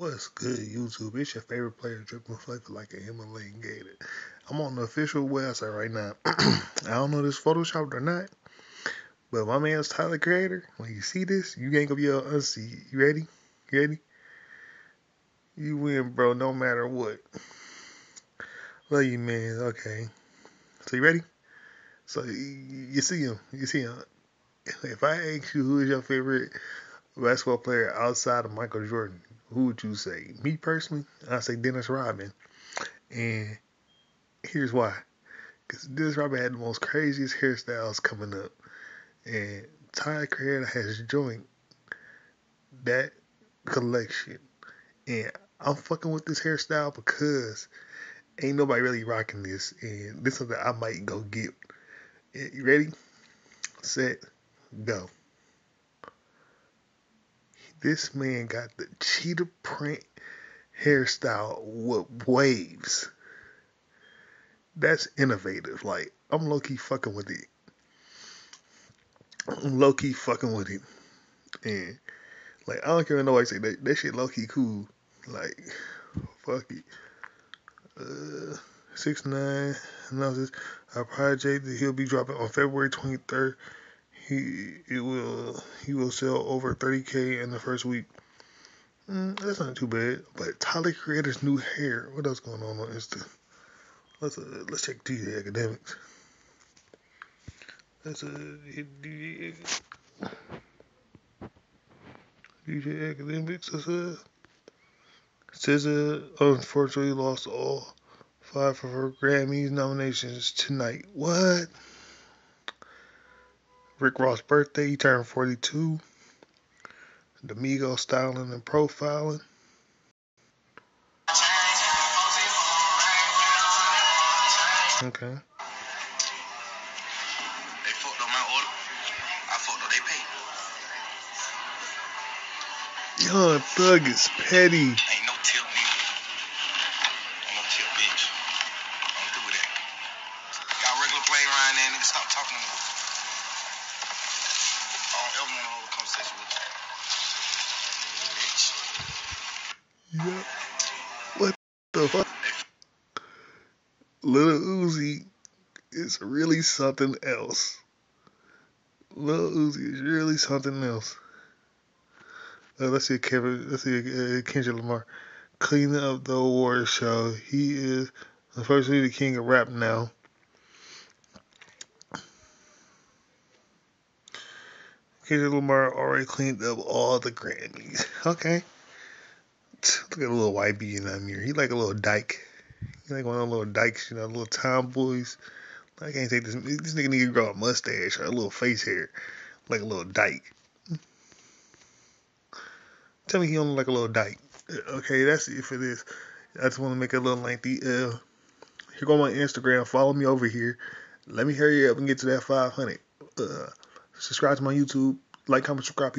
What's good, YouTube? It's your favorite player, dripping flavor like a Himalayan gator. I'm on the official website right now. I don't know if this photoshopped or not, but my man's Tyler Creator. When you see this, you ain't gonna be able to unsee. You ready? You ready? You win, bro, no matter what. Love you, man. Okay. So you ready? So you, you see him. You see him. If I ask you who is your favorite basketball player outside of Michael Jordan, who would you say? Me personally, I say Dennis Rodman. And here's why. Because Dennis Rodman had the most craziest hairstyles coming up. And Ty Creator has joined that collection. And I'm fucking with this hairstyle because ain't nobody really rocking this. And this is something I might go get. You ready? Set, go. This man got the cheetah print hairstyle with waves. That's innovative. Like, I'm low key fucking with it. I'm low key fucking with it. And, like, I don't care what nobody say. That, that shit low key cool. Like, fuck it. Uh, 6 9 announces a project that he'll be dropping on February 23rd he it will he will sell over 30k in the first week. Mm, that's not too bad. But Tyler Creator's new hair. What else going on on Insta? Let's uh, let's check DJ Akademiks. That's a uh, DJ, DJ Akademiks. That's a SZA unfortunately lost all five of her Grammys nominations tonight. What? Rick Ross' birthday, he turned 42. The Migos styling and profiling. Okay. They fucked up my order. I fucked up they pay. Young Thug is petty. Ain't no tip, nigga. Ain't no tip, bitch. Don't do that. Got regular plane there, nigga. Stop talking to me. Ever want to hold a conversation with you. Bitch. Yep. What the fuck? Little Uzi is really something else. Lil Uzi is really something else. Uh, let's see Kevin. Let's see uh, Kendrick Lamar cleaning up the award show. He is unfortunately the king of rap now. Kendrick Lamar already cleaned up all the Grammys. Okay. Look at a little YB in that mirror. He like a little dyke. He like one of those little dykes, you know, little tomboys. I can't take this. This nigga need to grow a mustache or a little face hair, like a little dyke. Tell me he only like a little dyke. Okay, that's it for this. I just want to make it a little lengthy. Uh, here go my Instagram. Follow me over here. Let me hurry up and get to that 500. Uh, subscribe to my YouTube. Like, comment, subscribe.